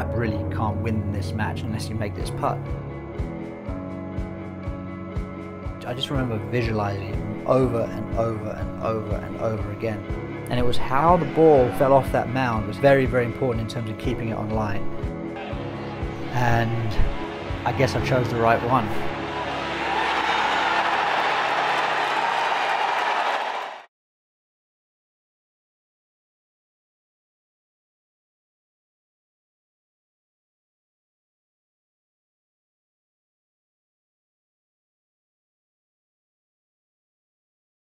I really can't win this match unless you make this putt. I just remember visualizing it over and over and over and over again. And it was how the ball fell off that mound was very, very important in terms of keeping it on line. And I guess I chose the right one.